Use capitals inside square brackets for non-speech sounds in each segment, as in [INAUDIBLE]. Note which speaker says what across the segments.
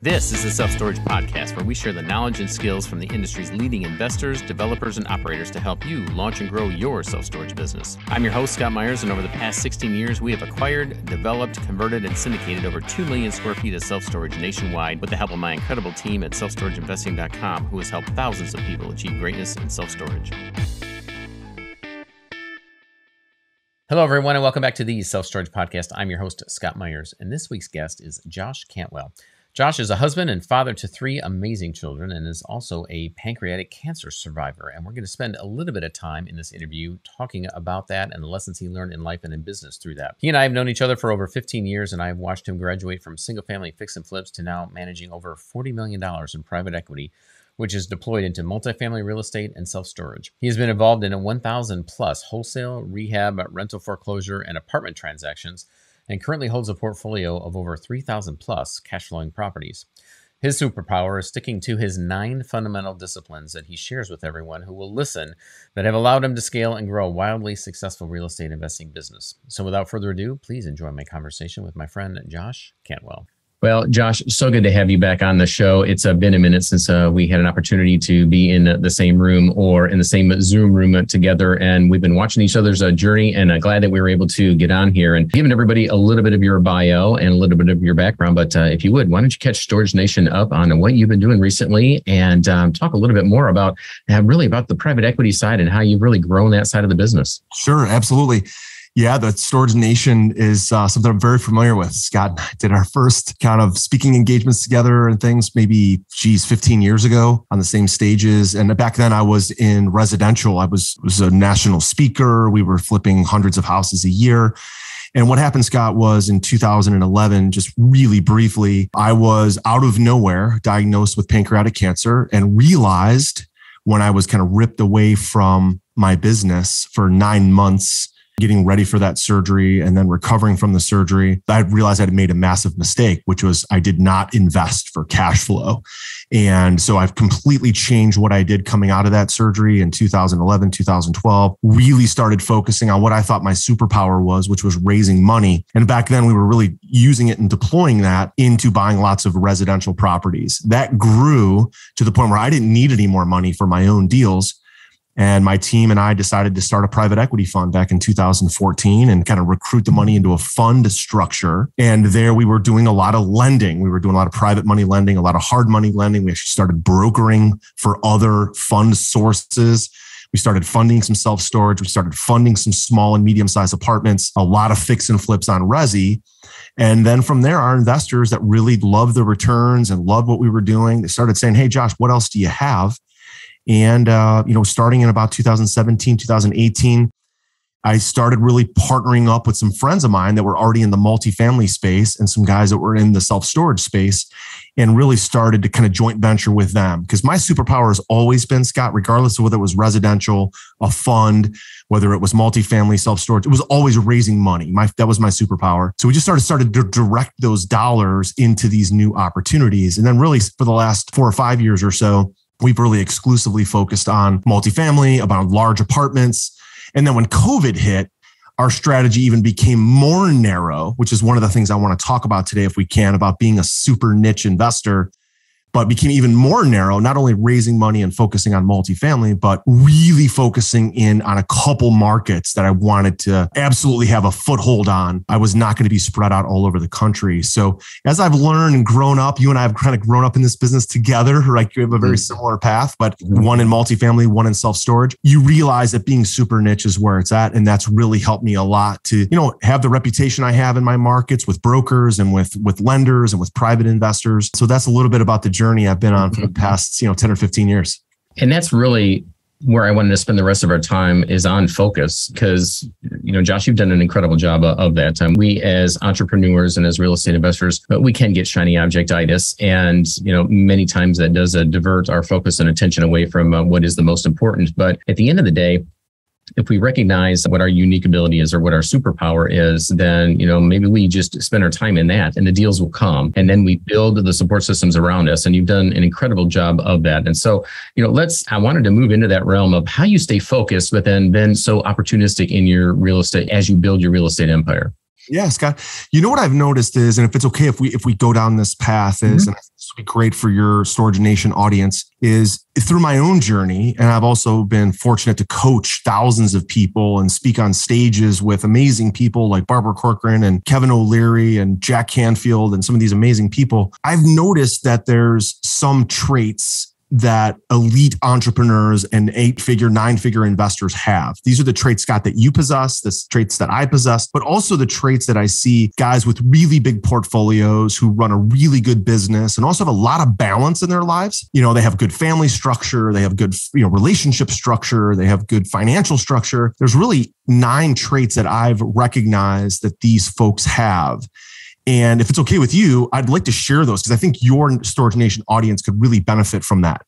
Speaker 1: This is the Self Storage Podcast, where we share the knowledge and skills from the industry's leading investors, developers, and operators to help you launch and grow your self storage business. I'm your host, Scott Meyers, and over the past 16 years, we have acquired, developed, converted, and syndicated over 2 million square feet of self storage nationwide with the help of my incredible team at selfstorageinvesting.com, who has helped thousands of people achieve greatness in self storage. Hello, everyone, and welcome back to the Self Storage Podcast. I'm your host, Scott Meyers, and this week's guest is Josh Cantwell. Josh is a husband and father to three amazing children and is also a pancreatic cancer survivor. And we're going to spend a little bit of time in this interview talking about that and the lessons he learned in life and in business through that. He and I have known each other for over 15 years, and I've watched him graduate from single family fix and flips to now managing over $40 million in private equity which is deployed into multifamily real estate and self storage. He has been involved in a 1,000 plus wholesale, rehab, rental foreclosure, and apartment transactions, and currently holds a portfolio of over 3,000 plus cash flowing properties. His superpower is sticking to his nine fundamental disciplines that he shares with everyone who will listen that have allowed him to scale and grow a wildly successful real estate investing business. So, without further ado, please enjoy my conversation with my friend Josh Cantwell.
Speaker 2: Well, Josh, so good to have you back on the show. It's uh, been a minute since uh, we had an opportunity to be in the same room or in the same Zoom room together. And we've been watching each other's uh, journey and uh, glad that we were able to get on here and giving everybody a little bit of your bio and a little bit of your background. But uh, if you would, why don't you catch Storage Nation up on what you've been doing recently and um, talk a little bit more about uh, really about the private equity side and how you've really grown that side of the business?
Speaker 3: Sure, absolutely. Yeah, the Storage Nation is uh, something I'm very familiar with. Scott and I did our first kind of speaking engagements together and things maybe, geez, 15 years ago on the same stages. And back then I was in residential. I was, was a national speaker. We were flipping hundreds of houses a year. And what happened, Scott, was in 2011, just really briefly, I was out of nowhere diagnosed with pancreatic cancer and realized when I was kind of ripped away from my business for nine months getting ready for that surgery and then recovering from the surgery, I realized I had made a massive mistake, which was I did not invest for cash flow. And so I've completely changed what I did coming out of that surgery in 2011, 2012, really started focusing on what I thought my superpower was, which was raising money. And back then we were really using it and deploying that into buying lots of residential properties. That grew to the point where I didn't need any more money for my own deals. And my team and I decided to start a private equity fund back in 2014 and kind of recruit the money into a fund structure. And there we were doing a lot of lending. We were doing a lot of private money lending, a lot of hard money lending. We actually started brokering for other fund sources. We started funding some self storage. We started funding some small and medium sized apartments, a lot of fix and flips on Resi. And then from there, our investors that really loved the returns and loved what we were doing, they started saying, Hey, Josh, what else do you have? And, uh, you know, starting in about 2017, 2018, I started really partnering up with some friends of mine that were already in the multifamily space and some guys that were in the self storage space and really started to kind of joint venture with them. Because my superpower has always been, Scott, regardless of whether it was residential, a fund, whether it was multifamily self storage, it was always raising money. My, that was my superpower. So we just started, started to direct those dollars into these new opportunities. And then really for the last four or five years or so, we've really exclusively focused on multifamily, about large apartments. And then when COVID hit, our strategy even became more narrow, which is one of the things I want to talk about today, if we can, about being a super niche investor but became even more narrow, not only raising money and focusing on multifamily, but really focusing in on a couple markets that I wanted to absolutely have a foothold on. I was not going to be spread out all over the country. So as I've learned and grown up, you and I have kind of grown up in this business together, [LAUGHS] right? you have a very mm-hmm. similar path, but one in multifamily, one in self storage. You realize that being super niche is where it's at. And that's really helped me a lot to, you know, have the reputation I have in my markets with brokers and with, with lenders and with private investors. So that's a little bit about the journey I've been on for the past, you know, 10 or 15 years.
Speaker 2: And that's really where I wanted to spend the rest of our time is on focus because, you know, Josh, you've done an incredible job of that. Um, we as entrepreneurs and as real estate investors, but we can get shiny objectitis. And, you know, many times that does uh, divert our focus and attention away from uh, what is the most important. But at the end of the day, if we recognize what our unique ability is or what our superpower is, then, you know, maybe we just spend our time in that and the deals will come. And then we build the support systems around us. And you've done an incredible job of that. And so, you know, let's, I wanted to move into that realm of how you stay focused, but then, then so opportunistic in your real estate as you build your real estate empire.
Speaker 3: Yeah, Scott. You know what I've noticed is, and if it's okay if we if we go down this path, is mm-hmm. and be great for your Storage Nation audience is through my own journey. And I've also been fortunate to coach thousands of people and speak on stages with amazing people like Barbara Corcoran and Kevin O'Leary and Jack Canfield and some of these amazing people. I've noticed that there's some traits that elite entrepreneurs and eight figure, nine figure investors have. These are the traits, Scott, that you possess, the traits that I possess, but also the traits that I see guys with really big portfolios who run a really good business and also have a lot of balance in their lives. You know, they have good family structure, they have good, you know, relationship structure, they have good financial structure. There's really nine traits that I've recognized that these folks have. And if it's okay with you, I'd like to share those because I think your Storage Nation audience could really benefit from that.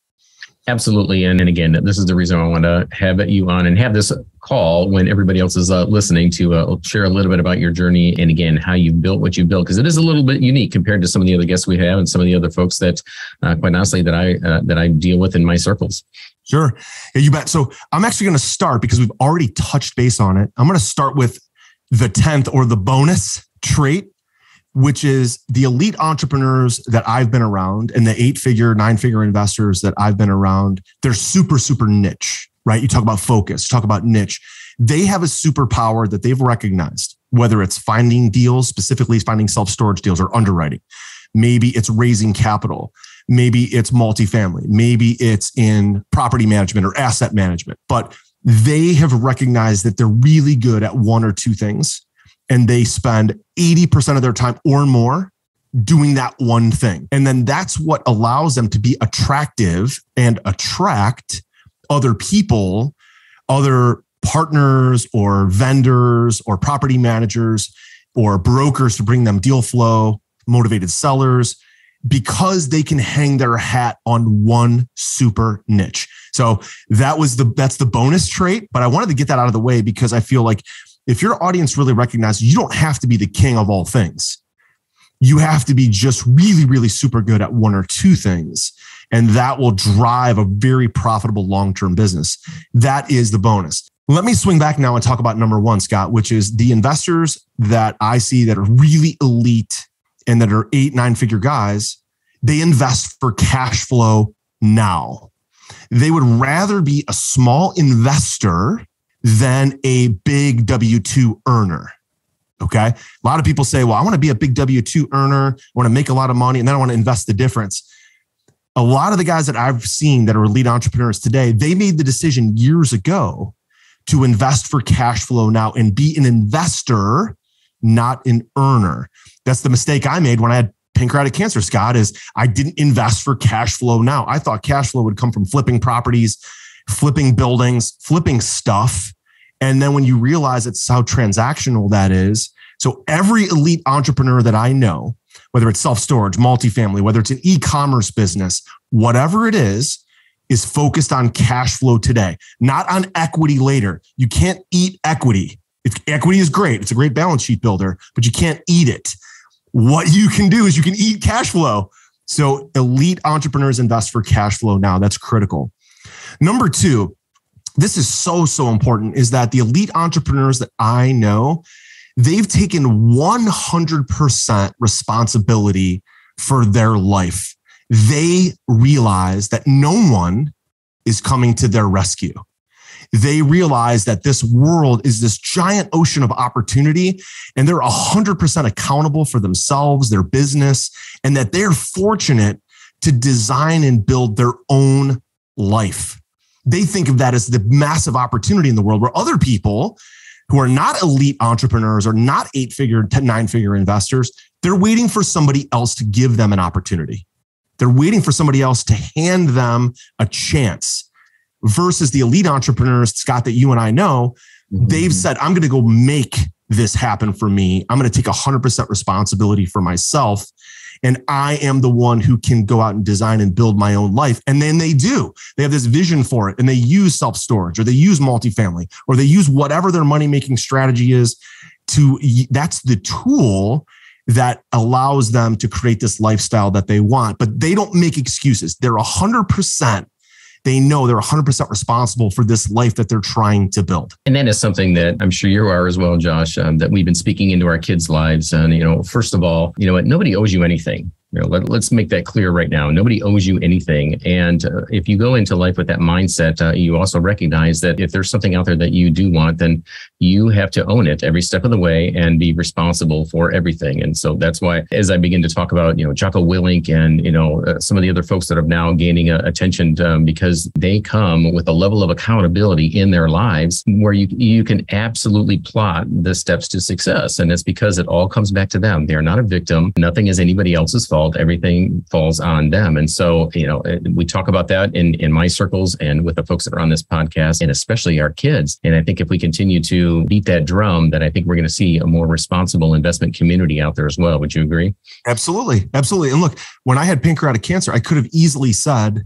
Speaker 2: Absolutely. And, and again, this is the reason I want to have you on and have this call when everybody else is uh, listening to uh, share a little bit about your journey and again, how you built what you built, because it is a little bit unique compared to some of the other guests we have and some of the other folks that, uh, quite honestly, that I, uh, that I deal with in my circles.
Speaker 3: Sure. Yeah, you bet. So I'm actually going to start because we've already touched base on it. I'm going to start with the 10th or the bonus trait which is the elite entrepreneurs that I've been around and the eight figure, nine figure investors that I've been around, they're super, super niche, right? You talk about focus, talk about niche. They have a superpower that they've recognized, whether it's finding deals, specifically finding self storage deals or underwriting. Maybe it's raising capital. Maybe it's multifamily. Maybe it's in property management or asset management. But they have recognized that they're really good at one or two things and they spend 80% of their time or more doing that one thing. And then that's what allows them to be attractive and attract other people, other partners or vendors or property managers or brokers to bring them deal flow, motivated sellers, because they can hang their hat on one super niche. So that was the that's the bonus trait, but I wanted to get that out of the way because I feel like if your audience really recognizes you don't have to be the king of all things, you have to be just really, really super good at one or two things. And that will drive a very profitable long term business. That is the bonus. Let me swing back now and talk about number one, Scott, which is the investors that I see that are really elite and that are eight, nine figure guys. They invest for cash flow now. They would rather be a small investor than a big W 2 earner. Okay. A lot of people say, well, I want to be a big W 2 earner, I want to make a lot of money, and then I want to invest the difference. A lot of the guys that I've seen that are lead entrepreneurs today, they made the decision years ago to invest for cash flow now and be an investor, not an earner. That's the mistake I made when I had pancreatic cancer, Scott, is I didn't invest for cash flow now. I thought cash flow would come from flipping properties, flipping buildings, flipping stuff. And then when you realize it's how transactional that is, so every elite entrepreneur that I know, whether it's self storage, multifamily, whether it's an e commerce business, whatever it is, is focused on cash flow today, not on equity later. You can't eat equity. If equity is great, it's a great balance sheet builder, but you can't eat it. What you can do is you can eat cash flow. So elite entrepreneurs invest for cash flow now. That's critical. Number two, this is so, so important is that the elite entrepreneurs that I know, they've taken 100% responsibility for their life. They realize that no one is coming to their rescue. They realize that this world is this giant ocean of opportunity and they're 100% accountable for themselves, their business, and that they're fortunate to design and build their own life they think of that as the massive opportunity in the world where other people who are not elite entrepreneurs or not eight figure, to nine figure investors, they're waiting for somebody else to give them an opportunity. They're waiting for somebody else to hand them a chance versus the elite entrepreneurs, Scott, that you and I know, mm-hmm. they've said, I'm going to go make this happen for me. I'm going to take 100% responsibility for myself and I am the one who can go out and design and build my own life. And then they do. They have this vision for it and they use self storage or they use multifamily or they use whatever their money making strategy is to that's the tool that allows them to create this lifestyle that they want. But they don't make excuses. They're 100% they know they're 100% responsible for this life that they're trying to build.
Speaker 2: And that is something that I'm sure you are as well, Josh, um, that we've been speaking into our kids' lives. And, you know, first of all, you know what? Nobody owes you anything. You know, let, us make that clear right now. Nobody owes you anything. And uh, if you go into life with that mindset, uh, you also recognize that if there's something out there that you do want, then you have to own it every step of the way and be responsible for everything. And so that's why, as I begin to talk about, you know, Jocko Willink and, you know, uh, some of the other folks that are now gaining uh, attention um, because they come with a level of accountability in their lives where you, you can absolutely plot the steps to success. And it's because it all comes back to them. They are not a victim. Nothing is anybody else's fault fault. Everything falls on them. And so, you know, we talk about that in, in my circles and with the folks that are on this podcast and especially our kids. And I think if we continue to beat that drum, then I think we're going to see a more responsible investment community out there as well. Would you agree?
Speaker 3: Absolutely. Absolutely. And look, when I had pancreatic cancer, I could have easily said,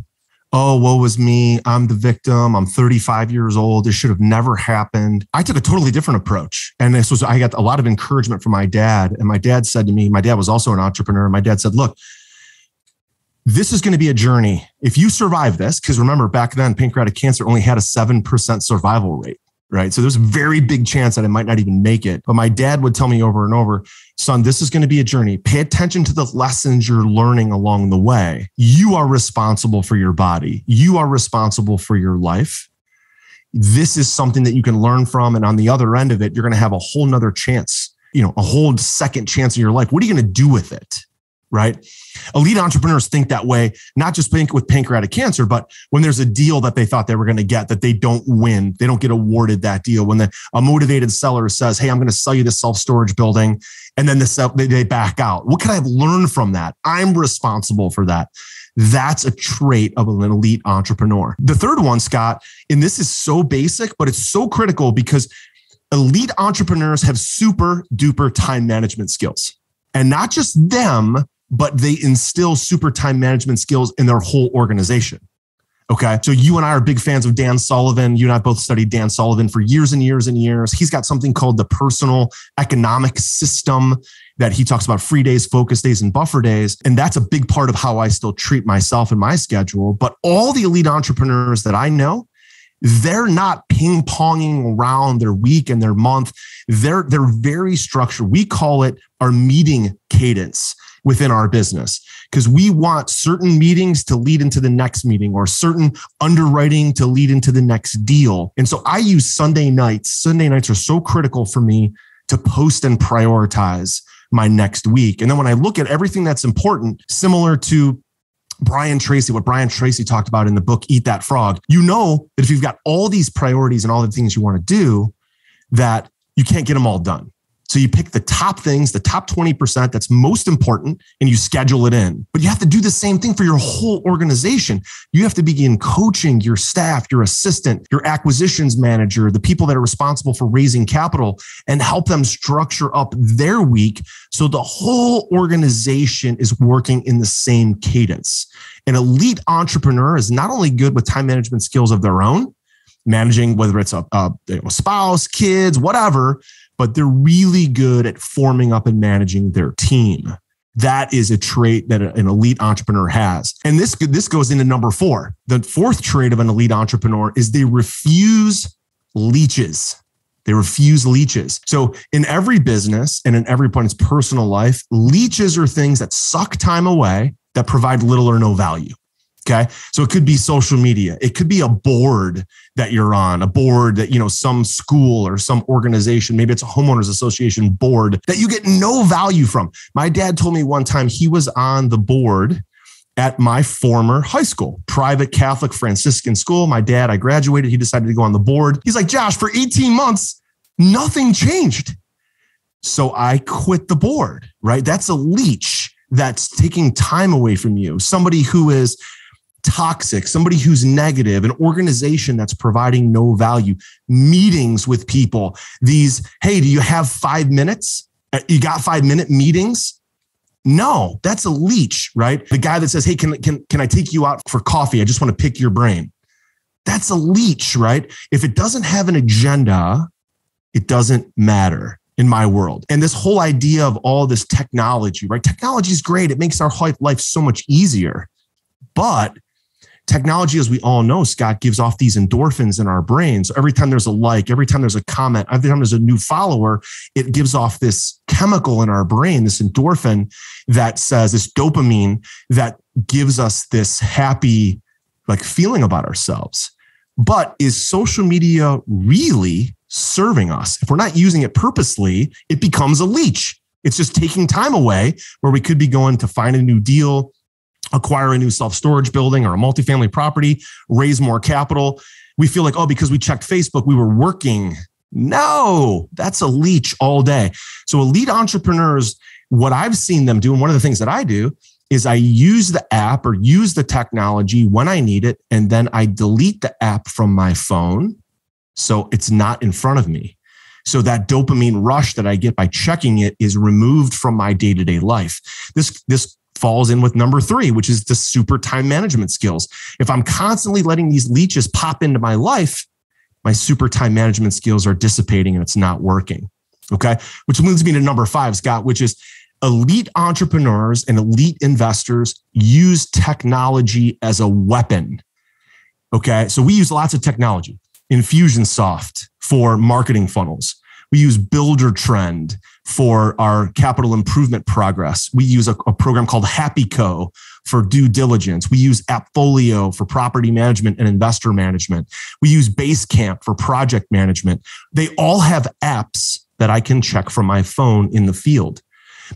Speaker 3: oh, woe was me. I'm the victim. I'm 35 years old. This should have never happened. I took a totally different approach. And this was, I got a lot of encouragement from my dad. And my dad said to me, my dad was also an entrepreneur. My dad said, look, this is going to be a journey. If you survive this, because remember back then, pancreatic cancer only had a 7% survival rate right? So there's a very big chance that I might not even make it. But my dad would tell me over and over, son, this is going to be a journey. Pay attention to the lessons you're learning along the way. You are responsible for your body, you are responsible for your life. This is something that you can learn from. And on the other end of it, you're going to have a whole nother chance, you know, a whole second chance in your life. What are you going to do with it? Right? Elite entrepreneurs think that way, not just with pancreatic cancer, but when there's a deal that they thought they were going to get that they don't win, they don't get awarded that deal. When the, a motivated seller says, Hey, I'm going to sell you this self storage building, and then the, they, they back out. What can I learn from that? I'm responsible for that. That's a trait of an elite entrepreneur. The third one, Scott, and this is so basic, but it's so critical because elite entrepreneurs have super duper time management skills. And not just them, but they instill super time management skills in their whole organization. Okay. So you and I are big fans of Dan Sullivan. You and I both studied Dan Sullivan for years and years and years. He's got something called the personal economic system that he talks about free days, focus days, and buffer days. And that's a big part of how I still treat myself and my schedule. But all the elite entrepreneurs that I know, they're not ping ponging around their week and their month. They're, they're very structured. We call it our meeting cadence within our business because we want certain meetings to lead into the next meeting or certain underwriting to lead into the next deal. And so I use Sunday nights. Sunday nights are so critical for me to post and prioritize my next week. And then when I look at everything that's important, similar to Brian Tracy, what Brian Tracy talked about in the book Eat That Frog, you know that if you've got all these priorities and all the things you want to do, that you can't get them all done. So you pick the top things, the top 20% that's most important, and you schedule it in. But you have to do the same thing for your whole organization. You have to begin coaching your staff, your assistant, your acquisitions manager, the people that are responsible for raising capital, and help them structure up their week so the whole organization is working in the same cadence. An elite entrepreneur is not only good with time management skills of their own, managing whether it's a, a, spouse, kids, whatever but they're really good at forming up and managing their team. That is a trait that an elite entrepreneur has. And this, this goes into number four. The fourth trait of an elite entrepreneur is they refuse leeches. They refuse leeches. So in every business and in every point in personal life, leeches are things that suck time away that provide little or no value. Okay. So it could be social media. It could be a board that you're on, a board that, you know, some school or some organization, maybe it's a homeowners association board that you get no value from. My dad told me one time he was on the board at my former high school, private Catholic Franciscan school. My dad, I graduated. He decided to go on the board. He's like, Josh, for 18 months, nothing changed. So I quit the board, right? That's a leech that's taking time away from you. Somebody who is toxic, somebody who's negative, an organization that's providing no value, meetings with people, these, hey, do you have five minutes? Uh, you got five minute meetings? No, that's a leech, right? The guy that says, hey, can, can, can I take you out for coffee? I just want to pick your brain. That's a leech, right? If it doesn't have an agenda, it doesn't matter in my world. And this whole idea of all this technology, right? Technology is great. It makes our life so much easier. But technology, as we all know, Scott, gives off these endorphins in our brains. Every time there's a like, every time there's a comment, every time there's a new follower, it gives off this chemical in our brain, this endorphin that says this dopamine that gives us this happy like feeling about ourselves. But is social media really serving us? If we're not using it purposely, it becomes a leech. It's just taking time away where we could be going to find a new deal, acquire a new self storage building or a multifamily property, raise more capital. We feel like, oh, because we checked Facebook, we were working. No, that's a leech all day. So, elite entrepreneurs, what I've seen them do, and one of the things that I do is I use the app or use the technology when I need it, and then I delete the app from my phone. So it's not in front of me. So that dopamine rush that I get by checking it is removed from my day to day life. This, this falls in with number three, which is the super time management skills. If I'm constantly letting these leeches pop into my life, my super time management skills are dissipating and it's not working. Okay. Which leads me to number five, Scott, which is elite entrepreneurs and elite investors use technology as a weapon. Okay. So we use lots of technology, Infusionsoft for marketing funnels. We use Buildertrend for our capital improvement progress. We use a, a, program called HappyCo for due diligence. We use Appfolio for property management and investor management. We use Basecamp for project management. They all have apps that I can check from my phone in the field.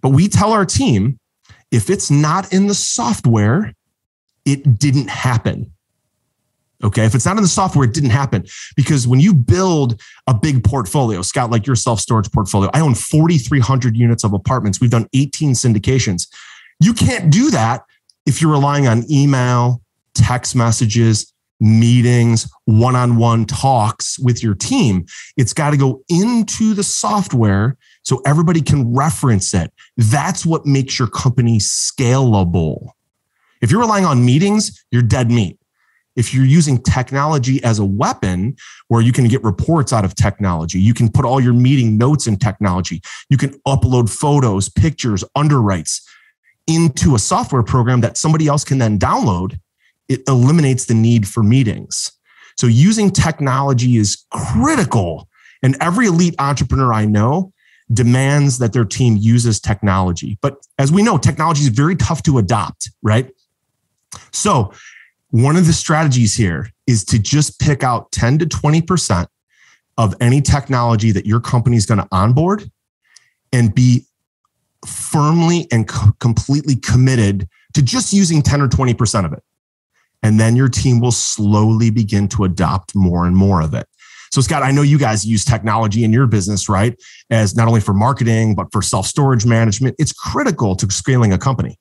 Speaker 3: But we tell our team if it's not in the software, it didn't happen. Okay. If it's not in the software, it didn't happen. Because when you build a big portfolio, Scott, like your self storage portfolio, I own 4,300 units of apartments. We've done 18 syndications. You can't do that if you're relying on email, text messages, meetings, one on one talks with your team. It's got to go into the software so everybody can reference it. That's what makes your company scalable. If you're relying on meetings, you're dead meat. If you're using technology as a weapon where you can get reports out of technology, you can put all your meeting notes in technology, you can upload photos, pictures, underwrites into a software program that somebody else can then download, it eliminates the need for meetings. So using technology is critical. And every elite entrepreneur I know demands that their team uses technology. But as we know, technology is very tough to adopt, right? So, one of the strategies here is to just pick out 10 to 20% of any technology that your company is going to onboard and be firmly and co- completely committed to just using 10 or 20% of it. And then your team will slowly begin to adopt more and more of it. So, Scott, I know you guys use technology in your business, right? As not only for marketing, but for self storage management. It's critical to scaling a company.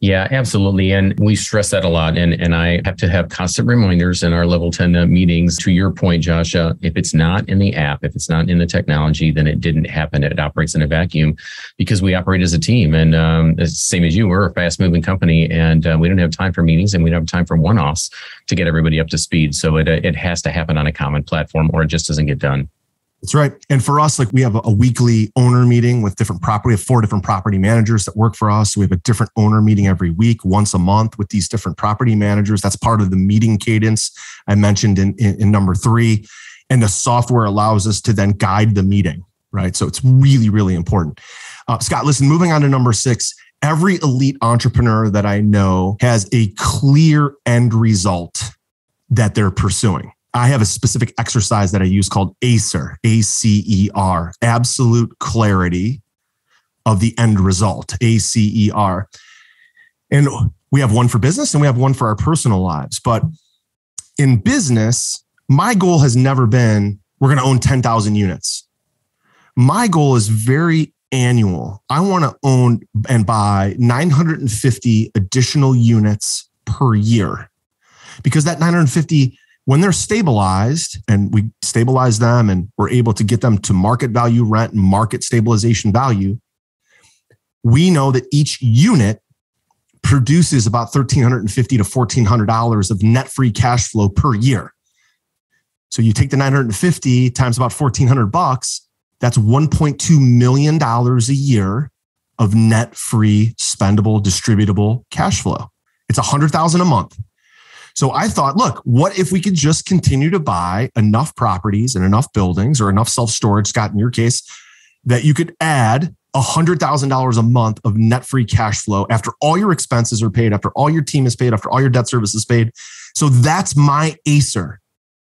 Speaker 2: Yeah, absolutely. And we stress that a lot. And, and I have to have constant reminders in our level 10 uh, meetings. To your point, Josh, uh, if it's not in the app, if it's not in the technology, then it didn't happen. It operates in a vacuum because we operate as a team. And um, same as you, we're a fast moving company and uh, we don't have time for meetings and we don't have time for one offs to get everybody up to speed. So it, it has to happen on a common platform or it just doesn't get done.
Speaker 3: That's right. And for us, like we have a weekly owner meeting with different property. We have four different property managers that work for us. We have a different owner meeting every week, once a month with these different property managers. That's part of the meeting cadence I mentioned in, in, in number three. And the software allows us to then guide the meeting, right? So it's really, really important. Uh, Scott, listen, moving on to number six. Every elite entrepreneur that I know has a clear end result that they're pursuing. I have a specific exercise that I use called ACER, A C E R, absolute clarity of the end result, A C E R. And we have one for business and we have one for our personal lives. But in business, my goal has never been we're going to own 10,000 units. My goal is very annual. I want to own and buy 950 additional units per year because that 950 when they're stabilized and we stabilize them and we're able to get them to market value rent and market stabilization value, we know that each unit produces about 1,350 to $1,400 of net free cash flow per year. So you take the 950 times about 1400 bucks, that's 1.2 million dollars a year of net free spendable distributable cash flow. It's 100,000 a month. So I thought, look, what if we could just continue to buy enough properties and enough buildings or enough self storage, Scott, in your case, that you could add $100,000 a month of net free cash flow after all your expenses are paid, after all your team is paid, after all your debt service is paid. So that's my ACER.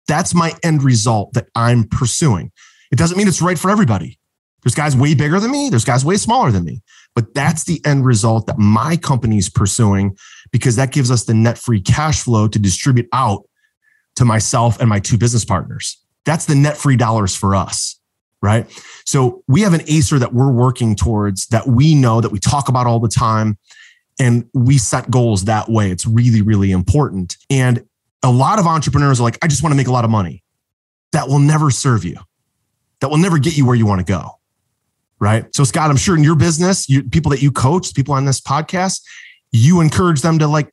Speaker 3: That's my end result that I'm pursuing. It doesn't mean it's right for everybody. There's guys way bigger than me, there's guys way smaller than me, but that's the end result that my company is pursuing because that gives us the net free cash flow to distribute out to myself and my two business partners. That's the net free dollars for us, right? So we have an ACER that we're working towards that we know that we talk about all the time and we set goals that way. It's really, really important. And a lot of entrepreneurs are like, I just want to make a lot of money. That will never serve you. That will never get you where you want to go right? So, Scott, I'm sure in your business, you, people that you coach, people on this podcast, you encourage them to like,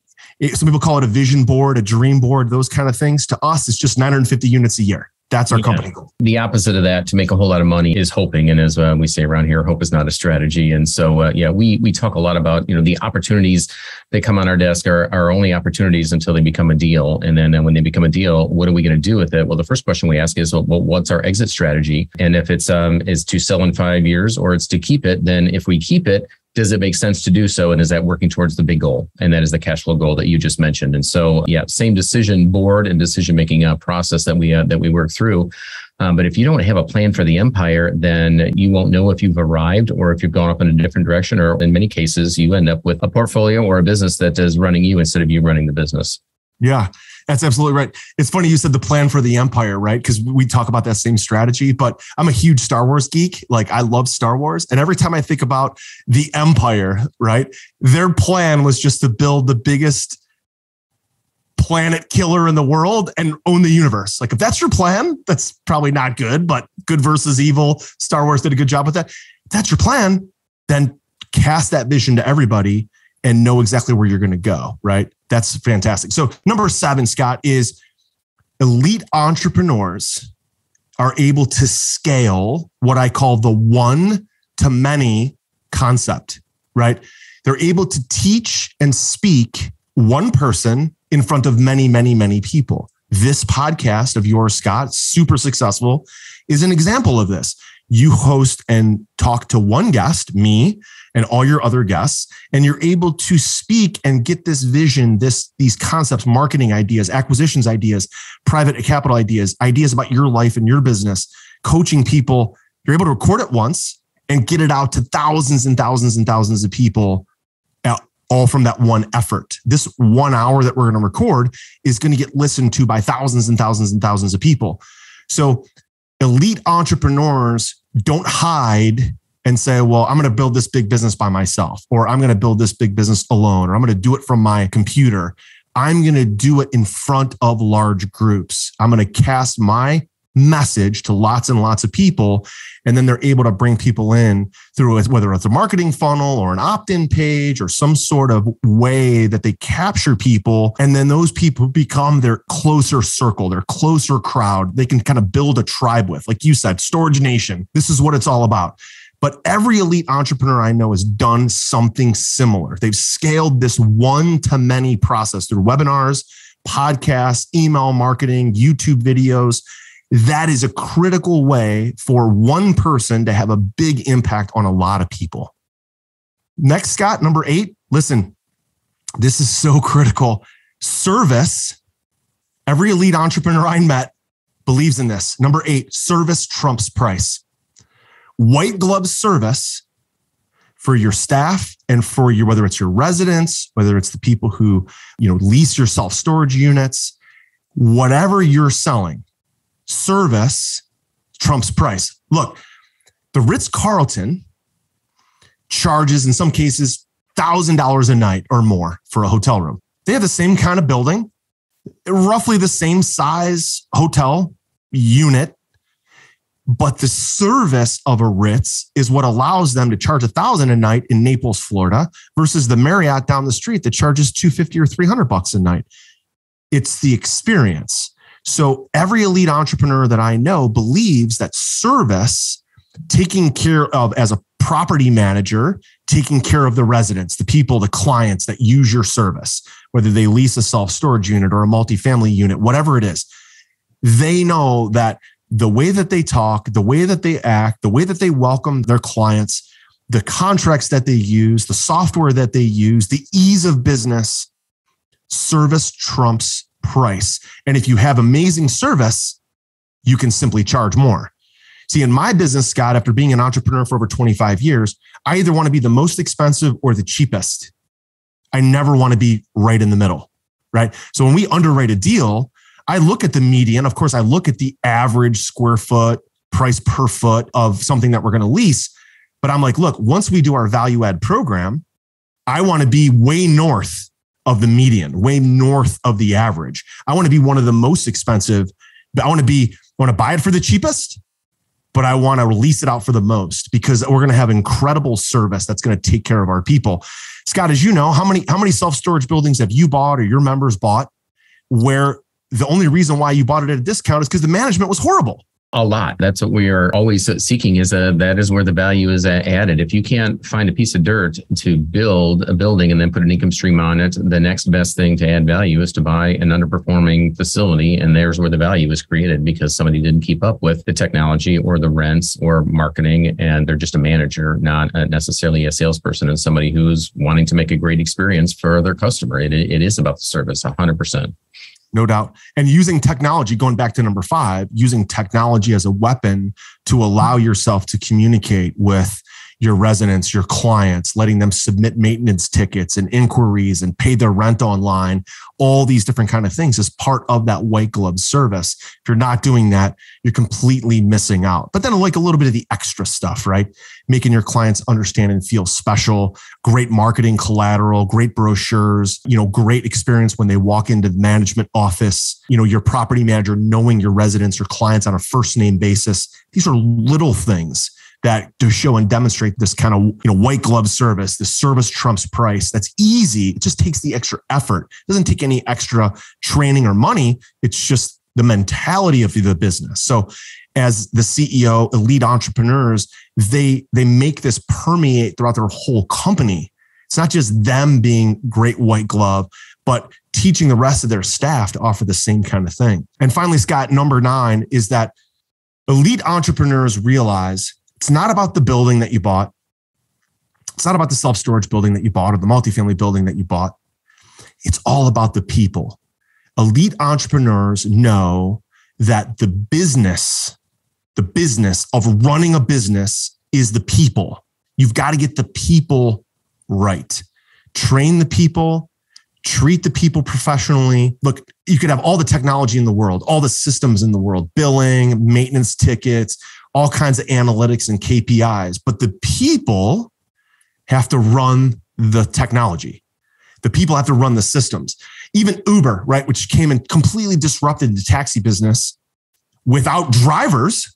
Speaker 3: some people call it a vision board, a dream board, those kind of things. To us, it's just 950 units a year. That's our yeah. company goal.
Speaker 2: The opposite of that, to make a whole lot of money, is hoping. And as uh, we say around here, hope is not a strategy. And so, uh, yeah, we we talk a lot about you know the opportunities that come on our desk are, are only opportunities until they become a deal. And then uh, when they become a deal, what are we going to do with it? Well, the first question we ask is, well, what's our exit strategy? And if it's um is to sell in five years or it's to keep it, then if we keep it, does it make sense to do so? And is that working towards the big goal? And that is the cash flow goal that you just mentioned. And so, yeah, same decision board and decision making uh, process that we uh, that we work through. Um, but if you don't have a plan for the empire, then you won't know if you've arrived or if you've gone up in a different direction. Or in many cases, you end up with a portfolio or a business that is running you instead of you running the business.
Speaker 3: Yeah, that's absolutely right. It's funny you said the plan for the empire, right? Because we talk about that same strategy, but I'm a huge Star Wars geek. Like I love Star Wars. And every time I think about the empire, right? Their plan was just to build the biggest planet killer in the world and own the universe. Like if that's your plan, that's probably not good, but good versus evil. Star Wars did a good job with that. If that's your plan, then cast that vision to everybody and know exactly where you're going to go, right? That's fantastic. So, number seven, Scott, is elite entrepreneurs are able to scale what I call the one to many concept, right? They're able to teach and speak one person in front of many, many, many people. This podcast of yours, Scott, super successful, is an example of this. You host and talk to one guest, me, and all your other guests and you're able to speak and get this vision this these concepts marketing ideas acquisitions ideas private capital ideas ideas about your life and your business coaching people you're able to record it once and get it out to thousands and thousands and thousands of people uh, all from that one effort. This one hour that we're going to record is going to get listened to by thousands and thousands and thousands of people. So, elite entrepreneurs don't hide and say, well, I'm going to build this big business by myself, or I'm going to build this big business alone, or I'm going to do it from my computer. I'm going to do it in front of large groups. I'm going to cast my message to lots and lots of people. And then they're able to bring people in through whether it's a marketing funnel or an opt in page or some sort of way that they capture people. And then those people become their closer circle, their closer crowd. They can kind of build a tribe with, like you said, Storage Nation. This is what it's all about. But every elite entrepreneur I know has done something similar. They've scaled this one to many process through webinars, podcasts, email marketing, YouTube videos. That is a critical way for one person to have a big impact on a lot of people. Next, Scott, number eight. Listen, this is so critical. Service. Every elite entrepreneur I met believes in this. Number eight, service trumps price white glove service for your staff and for your whether it's your residents whether it's the people who you know lease your self storage units whatever you're selling service trumps price. Look the ritz carlton charges in some cases $1000 a night or more for a hotel room. They have the same kind of building roughly the same size hotel unit but the service of a Ritz is what allows them to charge a thousand a night in Naples, Florida, versus the Marriott down the street that charges 250 or 300 bucks a night. It's the experience. So every elite entrepreneur that I know believes that service taking care of as a property manager, taking care of the residents, the people, the clients that use your service, whether they lease a self storage unit or a multifamily unit, whatever it is. They know that the way that they talk, the way that they act, the way that they welcome their clients, the contracts that they use, the software that they use, the ease of business, service trumps price. And if you have amazing service, you can simply charge more. See, in my business, Scott, after being an entrepreneur for over 25 years, I either want to be the most expensive or the cheapest. I never want to be right in the middle, right? So when we underwrite a deal, I look at the median. Of course, I look at the average square foot price per foot of something that we're going to lease. But I'm like, look, once we do our value add program, I want to be way north of the median, way north of the average. I want to be one of the most expensive. But I want to be, I want to buy it for the cheapest, but I want to release it out for the most because we're going to have incredible service that's going to take care of our people. Scott, as you know, how many how many self storage buildings have you bought or your members bought where the only reason why you bought it at a discount is because the management was horrible?
Speaker 2: a lot. That's what we are always uh, seeking is a, that is where the value is uh, added. If you can't find a piece of dirt to build a building and then put an income stream on it, the next best thing to add value is to buy an underperforming facility. And there's where the value is created because somebody didn't keep up with the technology or the rents or marketing. And they're just a manager, not necessarily a salesperson and somebody who's wanting to make a great experience for their customer. It, it is about the service 100%
Speaker 3: no doubt. And using technology, going back to number five, using technology as a weapon to allow yourself to communicate with your residents, your clients, letting them submit maintenance tickets and inquiries and pay their rent online, all these different kind of things as part of that white glove service. If you're not doing that, you're completely missing out. But then like a little bit of the extra stuff, right? Making your clients understand and feel special, great marketing collateral, great brochures, you know, great experience when they walk into the management office, you know, your property manager knowing your residents or clients on a first name basis. These are little things that to show and demonstrate this kind of you know white glove service the service trumps price. That's easy. It just takes the extra effort. It doesn't take any extra training or money. It's just the mentality of the business. So as the ceo elite entrepreneurs they they make this permeate throughout their whole company. It's not just them being great white glove but teaching the rest of their staff to offer the same kind of thing. And finally scott number nine is that elite entrepreneurs realize it's not about the building that you bought. It's not about the self storage building that you bought or the multifamily building that you bought. It's all about the people. Elite entrepreneurs know that the business, the business of running a business is the people. You've got to get the people right. Train the people, treat the people professionally. Look, you could have all the technology in the world, all the systems in the world, billing, maintenance tickets, all kinds of analytics and KPIs, but the people have to run the technology. The people have to run the systems. Even Uber, right, which came and completely disrupted the taxi business without drivers,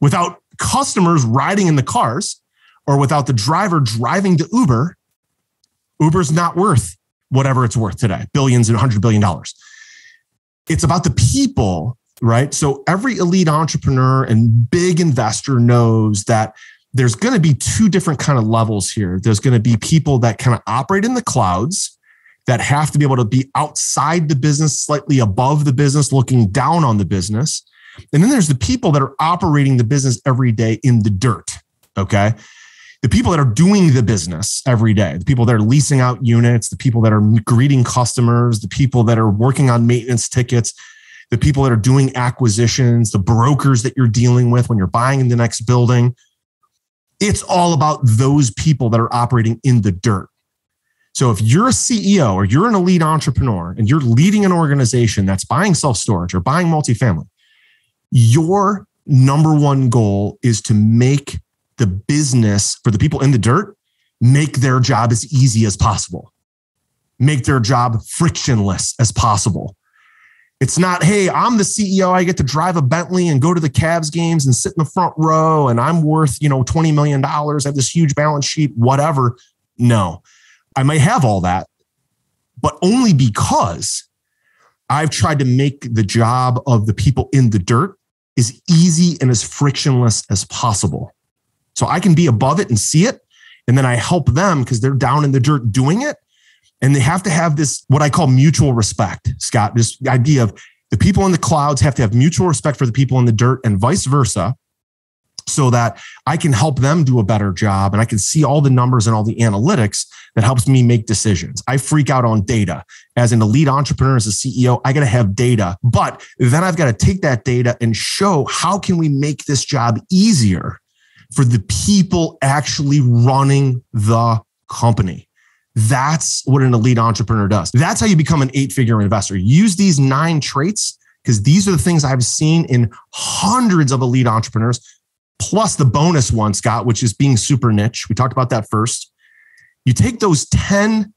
Speaker 3: without customers riding in the cars, or without the driver driving to Uber, Uber's not worth whatever it's worth today, billions and hundred billion dollars. It's about the people right? So every elite entrepreneur and big investor knows that there's going to be two different kind of levels here. There's going to be people that kind of operate in the clouds that have to be able to be outside the business, slightly above the business, looking down on the business. And then there's the people that are operating the business every day in the dirt. Okay. The people that are doing the business every day, the people that are leasing out units, the people that are greeting customers, the people that are working on maintenance tickets, the people that are doing acquisitions, the brokers that you're dealing with when you're buying in the next building. It's all about those people that are operating in the dirt. So if you're a CEO or you're an elite entrepreneur and you're leading an organization that's buying self storage or buying multifamily, your number one goal is to make the business for the people in the dirt make their job as easy as possible, make their job frictionless as possible. It's not, hey, I'm the CEO. I get to drive a Bentley and go to the Cavs games and sit in the front row and I'm worth, you know, $20 million. I have this huge balance sheet, whatever. No, I may have all that, but only because I've tried to make the job of the people in the dirt as easy and as frictionless as possible. So I can be above it and see it. And then I help them because they're down in the dirt doing it. And they have to have this, what I call mutual respect, Scott, this idea of the people in the clouds have to have mutual respect for the people in the dirt and vice versa so that I can help them do a better job and I can see all the numbers and all the analytics that helps me make decisions. I freak out on data. As an elite entrepreneur, as a CEO, I got to have data, but then I've got to take that data and show how can we make this job easier for the people actually running the company. That's what an elite entrepreneur does. That's how you become an eight figure investor. Use these nine traits because these are the things I've seen in hundreds of elite entrepreneurs plus the bonus one, Scott, which is being super niche. We talked about that first. You take those 10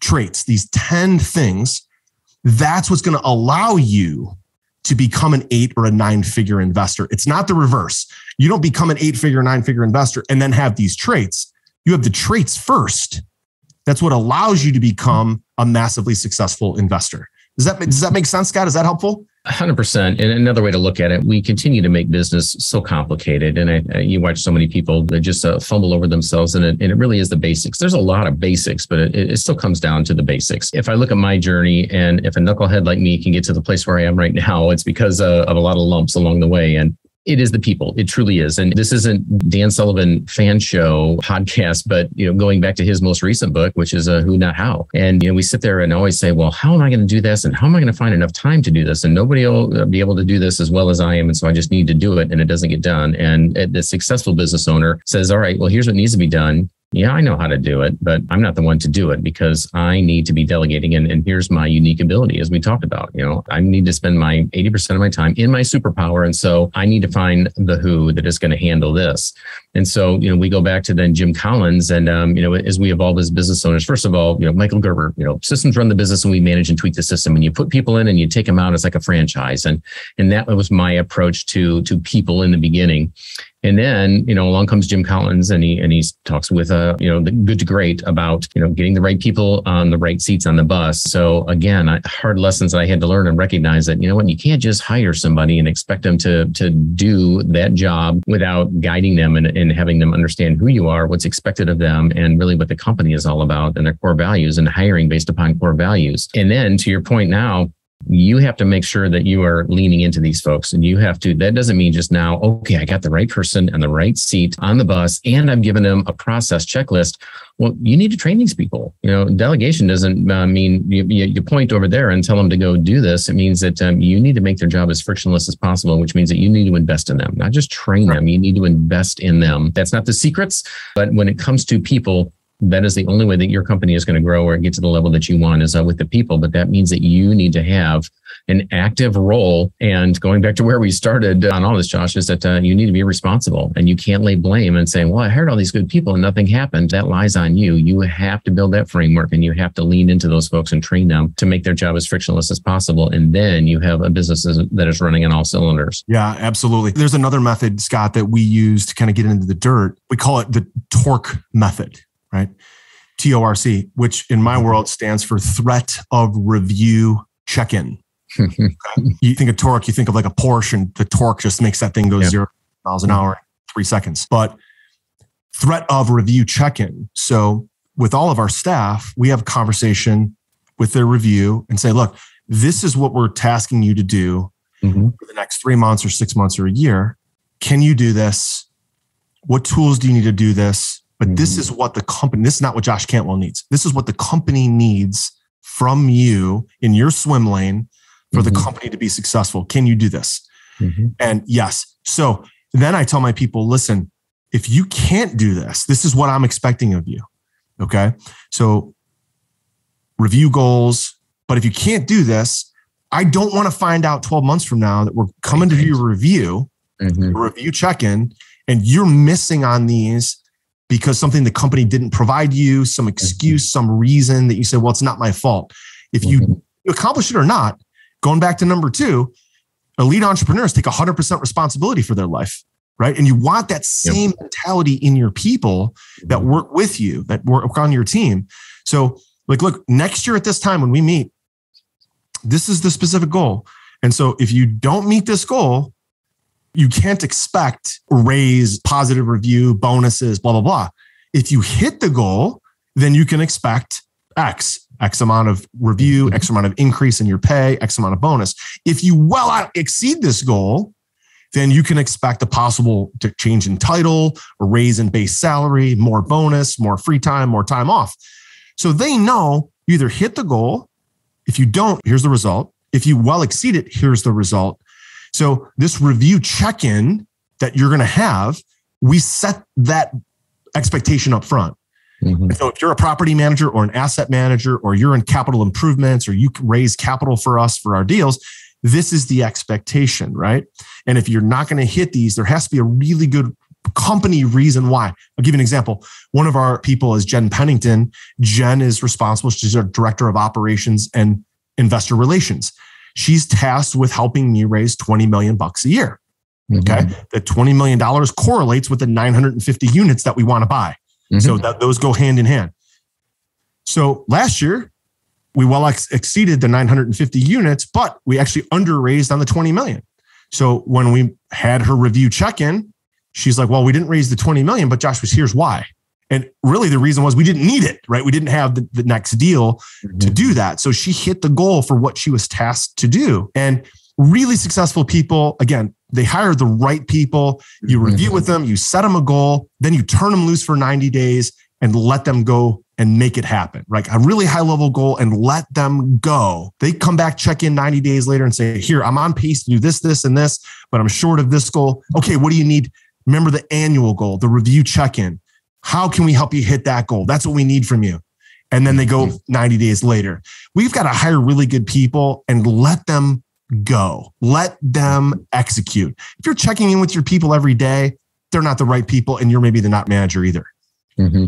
Speaker 3: traits, these 10 things, that's what's going to allow you to become an eight or a nine figure investor. It's not the reverse. You don't become an eight figure, nine figure investor and then have these traits. You have the traits first. That's what allows you to become a massively successful investor. Does that, does that make sense, Scott? Is that helpful?
Speaker 2: 100%. And another way to look at it, we continue to make business so complicated. And I, I, you watch so many people that just uh, fumble over themselves. And it, and it really is the basics. There's a lot of basics, but it, it still comes down to the basics. If I look at my journey and if a knucklehead like me can get to the place where I am right now, it's because uh, of a lot of lumps along the way. And it is the people. It truly is. And this isn't Dan Sullivan fan show podcast, but you know, going back to his most recent book, which is a Who Not How. And you know, we sit there and always say, well, how am I going to do this? And how am I going to find enough time to do this? And nobody will uh, be able to do this as well as I am. And so I just need to do it and it doesn't get done. And uh, the successful business owner says, all right, well, here's what needs to be done yeah, I know how to do it, but I'm not the one to do it because I need to be delegating. And, and here's my unique ability, as we talked about. You know, I need to spend my 80% of my time in my superpower. And so I need to find the who that is going to handle this. And so, you know, we go back to then Jim Collins and, um, you know, as we evolve as business owners, first of all, you know, Michael Gerber, you know, systems run the business and we manage and tweak the system and you put people in and you take them out as like a franchise. And, and that was my approach to, to people in the beginning. And then, you know, along comes Jim Collins and he and he talks with uh, you know, the good to great about, you know, getting the right people on the right seats on the bus. So again, I, hard lessons that I had to learn and recognize that, you know what, you can't just hire somebody and expect them to to do that job without guiding them and, and having them understand who you are, what's expected of them, and really what the company is all about and their core values and hiring based upon core values. And then to your point now, you have to make sure that you are leaning into these folks and you have to that doesn't mean just now okay i got the right person and the right seat on the bus and i've given them a process checklist. Well you need to train these people. You know delegation doesn't uh, mean you, you, point over there and tell them to go do this. It means that um, you need to make their job as frictionless as possible which means that you need to invest in them not just train them. You need to invest in them. That's not the secrets but when it comes to people that is the only way that your company is going to grow or get to the level that you want is uh, with the people. But that means that you need to have an active role. And going back to where we started on all this, Josh, is that uh, you need to be responsible and you can't lay blame and say, well, I hired all these good people and nothing happened. That lies on you. You have to build that framework and you have to lean into those folks and train them to make their job as frictionless as possible. And then you have a business that is running on all cylinders.
Speaker 3: Yeah, absolutely. There's another method, Scott, that we use to kind of get into the dirt. We call it the torque method right? TORC, which in my world stands for threat of review check in. [LAUGHS] you think of torque, you think of like a Porsche, and the torque just makes that thing go yep. zero miles an hour, three seconds. But threat of review check in. So with all of our staff, we have a conversation with their review and say, look, this is what we're tasking you to do mm-hmm. for the next three months or six months or a year. Can you do this? What tools do you need to do this? But this is what the company, this is not what Josh Cantwell needs. This is what the company needs from you in your swim lane for mm-hmm. the company to be successful. Can you do this? Mm-hmm. And yes. So then I tell my people, listen, if you can't do this, this is what I'm expecting of you. Okay. So review goals. But if you can't do this, I don't want to find out 12 months from now that we're coming to do your review, mm-hmm. review check in, and you're missing on these because something the company didn't provide you, some excuse, mm-hmm. some reason that you say, well, it's not my fault. If you mm-hmm. accomplish it or not, going back to number two, elite entrepreneurs take 100% responsibility for their life, right? And you want that same yep. mentality in your people that mm-hmm. work with you, that work on your team. So, like, look, next year at this time when we meet, this is the specific goal. And so, if you don't meet this goal, You can't expect raise, positive review, bonuses, blah, blah, blah. If you hit the goal, then you can expect X, X amount of review, X amount of increase in your pay, X amount of bonus. If you well exceed this goal, then you can expect a possible change in title, a raise in base salary, more bonus, more free time, more time off. So they know you either hit the goal. If you don't, here's the result. If you well exceed it, here's the result. So this review check in that you're going to have, we set that expectation up front. Mm-hmm. So if you're a property manager or an asset manager, or you're in capital improvements, or you raise capital for us for our deals, this is the expectation, right? And if you're not going to hit these, there has to be a really good company reason why. I'll give you an example. One of our people is Jen Pennington. Jen is responsible. She's our director of operations and investor relations. She's tasked with helping me raise 20 million bucks a year. Mm-hmm. Okay. The $20 million correlates with the 950 units that we want to buy. Mm-hmm. So that those go hand in hand. So last year, we well ex- exceeded the 950 units, but we actually under raised on the 20 million. So when we had her review check in, she's like, Well, we didn't raise the 20 million, but Josh was here's why. And really, the reason was we didn't need it, right? We didn't have the, the next deal mm-hmm. to do that. So she hit the goal for what she was tasked to do. And really successful people, again, they hire the right people. You mm-hmm. review with them, you set them a goal, then you turn them loose for 90 days and let them go and make it happen. Like a really high level goal and let them go. They come back, check in 90 days later and say, Here, I'm on pace to do this, this, and this, but I'm short of this goal. Okay, what do you need? Remember the annual goal, the review check in. How can we help you hit that goal? That's what we need from you. And then they go mm-hmm. 90 days later. We've got to hire really good people and let them go. Let them execute. If you're checking in with your people every day, they're not the right people, and you're maybe the not manager either.
Speaker 2: Mm-hmm.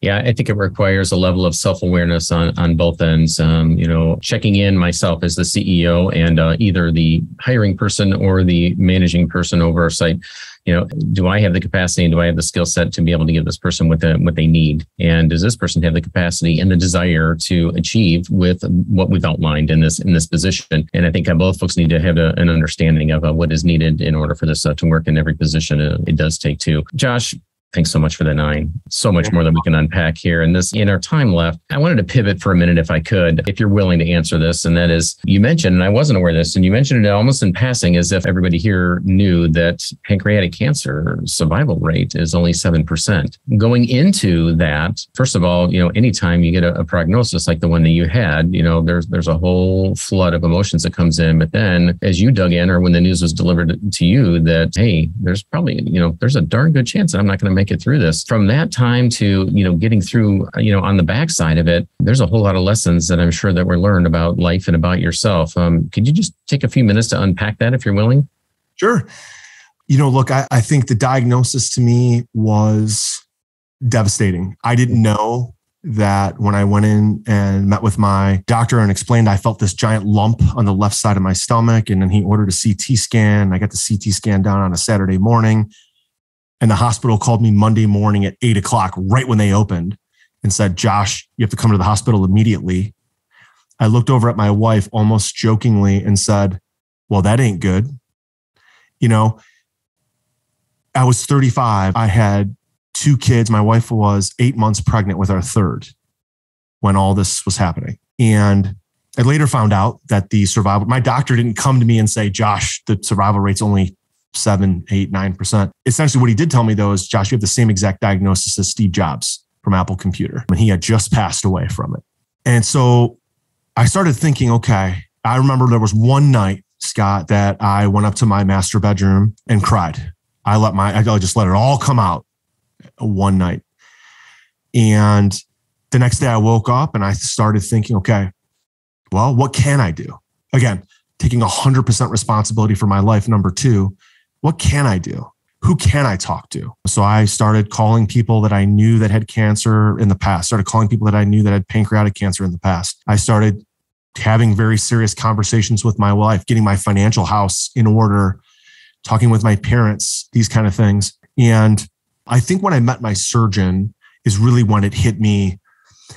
Speaker 2: Yeah, I think it requires a level of self awareness on, on both ends. Um, you know, checking in myself as the CEO and uh, either the hiring person or the managing person over our site. You know, do I have the capacity and do I have the skill set to be able to give this person what, the, what they need? And does this person have the capacity and the desire to achieve with what we've outlined in this in this position? And I think both folks need to have a, an understanding of uh, what is needed in order for this uh, to work in every position uh, it does take to. Josh, Thanks so much for the nine. So much more than we can unpack here. And this, in our time left, I wanted to pivot for a minute if I could, if you're willing to answer this. And that is, you mentioned, and I wasn't aware of this, and you mentioned it almost in passing as if everybody here knew that pancreatic cancer survival rate is only 7%. Going into that, first of all, you know, anytime you get a, a prognosis like the one that you had, you know, there's there's a whole flood of emotions that comes in. But then as you dug in or when the news was delivered to you that, hey, there's probably, you know, there's a darn good chance that I'm not going to make it through this. From that time to, you know, getting through, you know, on the backside of it, there's a whole lot of lessons that I'm sure that were learned about life and about yourself. Um, could you just take a few minutes to unpack that if you're willing?
Speaker 3: Sure. You know, look, I, I think the diagnosis to me was devastating. I didn't know that when I went in and met with my doctor and explained I felt this giant lump on the left side of my stomach. And then he ordered a CT scan. I got the CT scan done on a Saturday morning. And the hospital called me Monday morning at eight o'clock, right when they opened, and said, Josh, you have to come to the hospital immediately. I looked over at my wife almost jokingly and said, Well, that ain't good. You know, I was 35. I had two kids. My wife was eight months pregnant with our third when all this was happening. And I later found out that the survival, my doctor didn't come to me and say, Josh, the survival rate's only seven, eight, nine percent. Essentially, what he did tell me though is, Josh, you have the same exact diagnosis as Steve Jobs from Apple Computer, and he had just passed away from it. And so I started thinking, okay, I remember there was one night, Scott, that I went up to my master bedroom and cried. I let my, I just let it all come out one night. And the next day I woke up and I started thinking, okay, well, what can I do? Again, taking 100% responsibility for my life. Number two, what can I do? Who can I talk to? So I started calling people that I knew that had cancer in the past, started calling people that I knew that had pancreatic cancer in the past. I started having very serious conversations with my wife, getting my financial house in order, talking with my parents, these kind of things. And I think when I met my surgeon is really when it hit me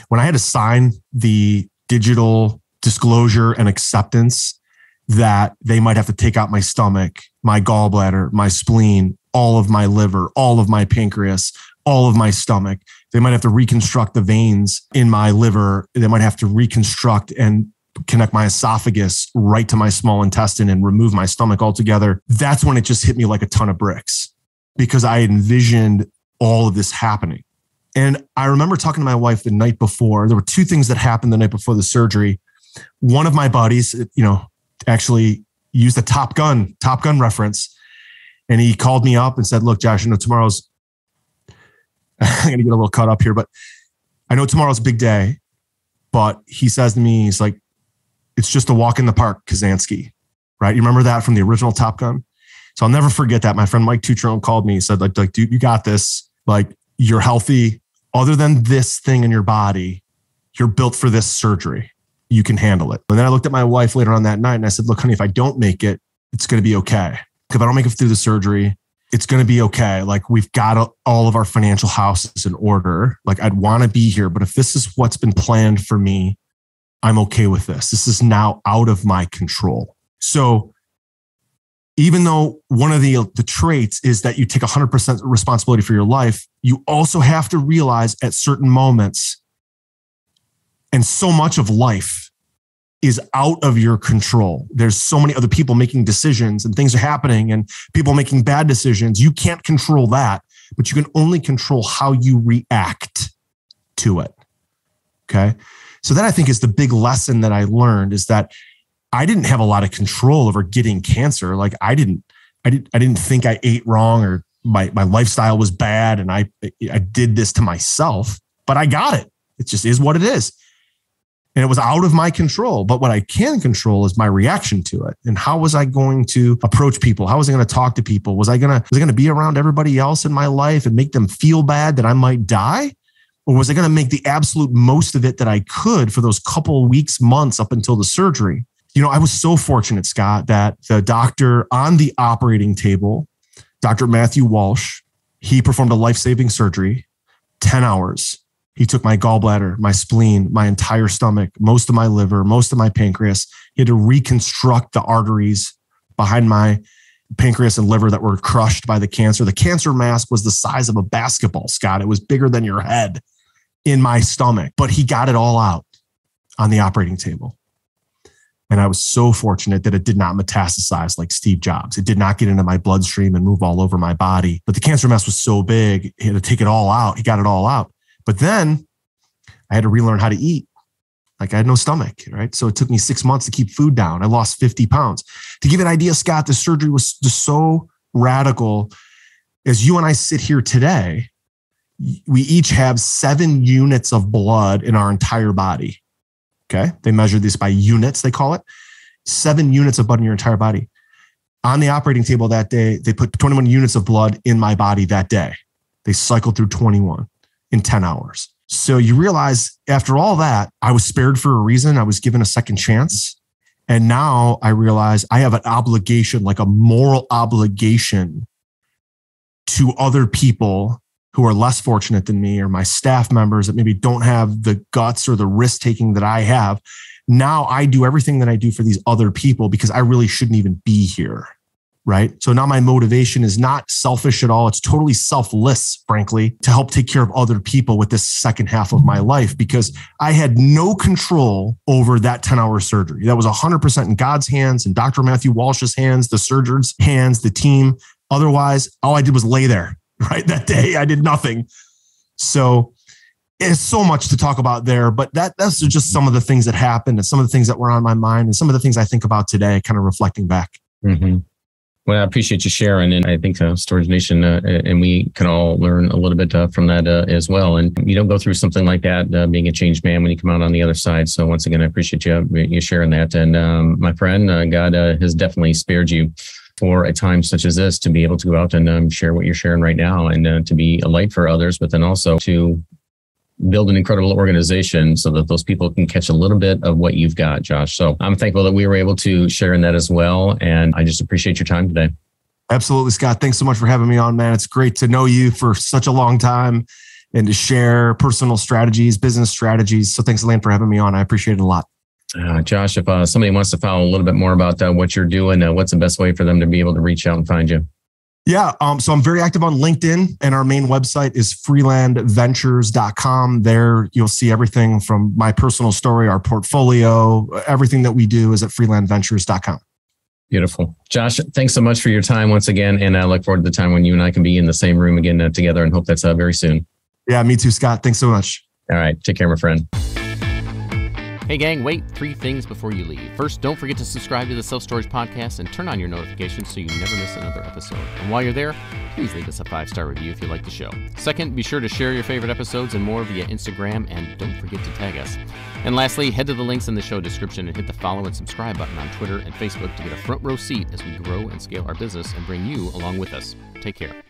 Speaker 3: when I had to sign the digital disclosure and acceptance that they might have to take out my stomach my gallbladder, my spleen, all of my liver, all of my pancreas, all of my stomach. They might have to reconstruct the veins in my liver. They might have to reconstruct and connect my esophagus right to my small intestine and remove my stomach altogether. That's when it just hit me like a ton of bricks because I envisioned all of this happening. And I remember talking to my wife the night before. There were two things that happened the night before the surgery. One of my buddies, you know, actually used a Top Gun, Top Gun reference. And he called me up and said, Look, Josh, you know, tomorrow's, I'm going to get a little cut up here, but I know tomorrow's a big day. But he says to me, He's like, it's just a walk in the park, Kazansky, right? You remember that from the original Top Gun? So I'll never forget that. My friend Mike Tutrone called me. He said, like, like, dude, you got this. Like, you're healthy. Other than this thing in your body, you're built for this surgery. You can handle it. And then I looked at my wife later on that night and I said, look, honey, if I don't make it, it's going to be okay. If I don't make it through the surgery, it's going to be okay. Like we've got all of our financial houses in order. Like I'd want to be here, but if this is what's been planned for me, I'm okay with this. This is now out of my control. So even though one of the, the traits is that you take 100% responsibility for your life, you also have to realize at certain moments, and so much of life is out of your control. There's so many other people making decisions and things are happening and people making bad decisions. You can't control that, but you can only control how you react to it. Okay. So that I think is the big lesson that I learned is that I didn't have a lot of control over getting cancer. Like I didn't, I didn't, I didn't think I ate wrong or my my lifestyle was bad and I I did this to myself, but I got it. It just is what it is. And it was out of my control. But what I can control is my reaction to it. And how was I going to approach people? How was I going to talk to people? Was I going to was I going to be around everybody else in my life and make them feel bad that I might die? Or was I going to make the absolute most of it that I could for those couple weeks, months up until the surgery? You know, I was so fortunate, Scott, that the doctor on the operating table, Dr. Matthew Walsh, he performed a life saving surgery, 10 hours. He took my gallbladder, my spleen, my entire stomach, most of my liver, most of my pancreas. He had to reconstruct the arteries behind my pancreas and liver that were crushed by the cancer. The cancer mass was the size of a basketball, Scott. It was bigger than your head in my stomach, but he got it all out on the operating table. And I was so fortunate that it did not metastasize like Steve Jobs. It did not get into my bloodstream and move all over my body. But the cancer mass was so big, he had to take it all out. He got it all out. But then I had to relearn how to eat. Like I had no stomach, right? So it took me six months to keep food down. I lost 50 pounds. To give you an idea, Scott, the surgery was just so radical. As you and I sit here today, we each have seven units of blood in our entire body. Okay. They measure this by units, they call it seven units of blood in your entire body. On the operating table that day, they put 21 units of blood in my body that day. They cycled through 21 in 10 hours. So you realize after all that, I was spared for a reason. I was given a second chance. And now I realize I have an obligation, like a moral obligation to other people who are less fortunate than me or my staff members that maybe don't have the guts or the risk taking that I have. Now I do everything that I do for these other people because I really shouldn't even be here. Right. So now my motivation is not selfish at all. It's totally selfless, frankly, to help take care of other people with this second half of my life because I had no control over that 10 hour surgery. That was 100% in God's hands and Dr. Matthew Walsh's hands, the surgeon's hands, the team. Otherwise, all I did was lay there [LAUGHS] right? That day I did nothing. So it's so much to talk about there, but that that's just some of the things that happened and some of the things that were on my mind and some of the things I think about today, kind of reflecting back.
Speaker 2: Mm-hmm. Well, I appreciate you sharing, and I think uh, Storage Nation uh, and we can all learn a little bit uh, from that uh, as well. And you don't go through something like that uh, being a changed man when you come out on the other side. So once again, I appreciate you you sharing that. And um, my friend, uh, God has definitely spared you for a time such as this to be able to go out and um, share what you're sharing right now and to be a light for others, but then also to build an incredible organization so that those people can catch a little bit of what you've got, Josh. So I'm thankful that we were able to share in that as well. And I just appreciate your time today.
Speaker 3: Absolutely, Scott. Thanks so much for having me on, man. It's great to know you for such a long time and to share personal strategies, business strategies. So thanks, Elaine, for having me on. I appreciate it a lot.
Speaker 4: Uh, Josh, if uh, somebody wants to follow a little bit more about uh, what you're doing, uh, what's the best way for them to be able to reach out and find you?
Speaker 3: Yeah. Um, so I'm very active on LinkedIn, and our main website is freelandventures.com. There you'll see everything from my personal story, our portfolio, everything that we do is at freelandventures.com.
Speaker 4: Beautiful. Josh, thanks so much for your time once again. And I look forward to the time when you and I can be in the same room again uh, together and hope that's uh, very soon.
Speaker 3: Yeah, me too, Scott. Thanks so much.
Speaker 4: All right. Take care, my friend.
Speaker 2: Hey, gang, wait three things before you leave. First, don't forget to subscribe to the Self Storage Podcast and turn on your notifications so you never miss another episode. And while you're there, please leave us a five star review if you like the show. Second, be sure to share your favorite episodes and more via Instagram, and don't forget to tag us. And lastly, head to the links in the show description and hit the follow and subscribe button on Twitter and Facebook to get a front row seat as we grow and scale our business and bring you along with us. Take care.